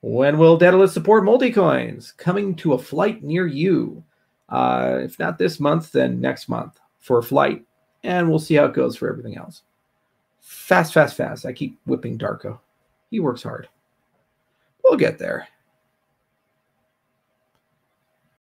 When will Daedalus support multi-coins? Coming to a flight near you. Uh, if not this month, then next month for a flight. And we'll see how it goes for everything else. Fast, fast, fast. I keep whipping Darko. He works hard. We'll get there.